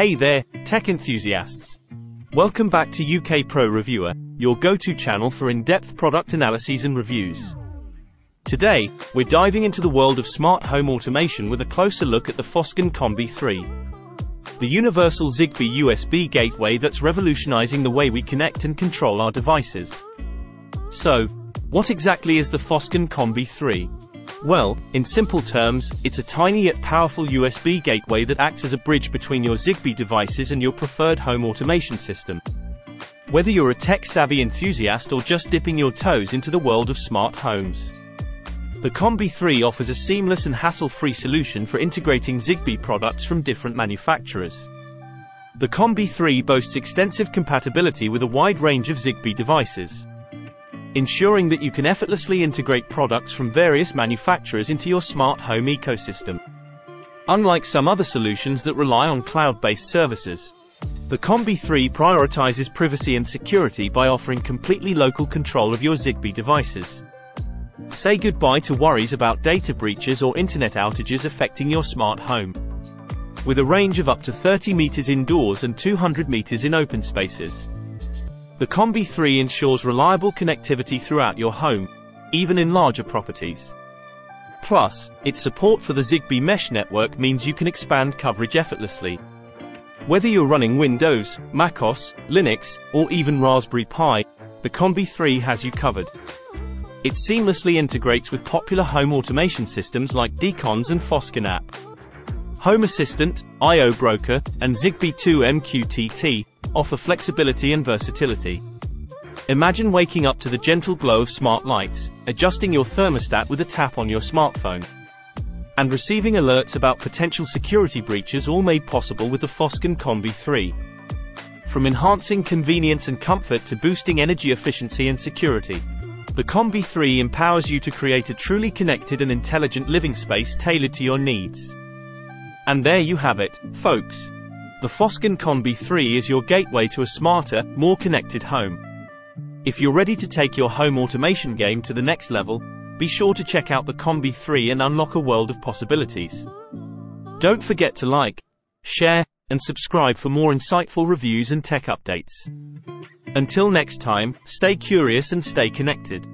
Hey there, tech enthusiasts. Welcome back to UK Pro Reviewer, your go-to channel for in-depth product analyses and reviews. Today, we're diving into the world of smart home automation with a closer look at the Phoscon ConBee 3. The universal Zigbee USB gateway that's revolutionizing the way we connect and control our devices. So, what exactly is the Phoscon ConBee 3? Well, in simple terms, it's a tiny yet powerful USB gateway that acts as a bridge between your Zigbee devices and your preferred home automation system. Whether you're a tech-savvy enthusiast or just dipping your toes into the world of smart homes. The ConBee 3 offers a seamless and hassle-free solution for integrating Zigbee products from different manufacturers. The ConBee 3 boasts extensive compatibility with a wide range of Zigbee devices ensuring that you can effortlessly integrate products from various manufacturers into your smart home ecosystem. Unlike some other solutions that rely on cloud-based services, the ConBee 3 prioritizes privacy and security by offering completely local control of your Zigbee devices. Say goodbye to worries about data breaches or internet outages affecting your smart home. With a range of up to 30 meters indoors and 200 meters in open spaces. The ConBee 3 ensures reliable connectivity throughout your home, even in larger properties. Plus, its support for the Zigbee mesh network means you can expand coverage effortlessly. Whether you're running Windows, macOS, Linux, or even Raspberry Pi, the ConBee 3 has you covered. It seamlessly integrates with popular home automation systems like deCONZ and Phoscon app. Home Assistant, ioBroker, and Zigbee 2 MQTT offer flexibility and versatility. Imagine waking up to the gentle glow of smart lights, adjusting your thermostat with a tap on your smartphone, and receiving alerts about potential security breaches all made possible with the Phoscon ConBee 3. From enhancing convenience and comfort to boosting energy efficiency and security, the ConBee 3 empowers you to create a truly connected and intelligent living space tailored to your needs. And there you have it, folks. The Phoscon ConBee 3 is your gateway to a smarter, more connected home. If you're ready to take your home automation game to the next level, be sure to check out the ConBee 3 and unlock a world of possibilities. Don't forget to like, share, and subscribe for more insightful reviews and tech updates. Until next time, stay curious and stay connected.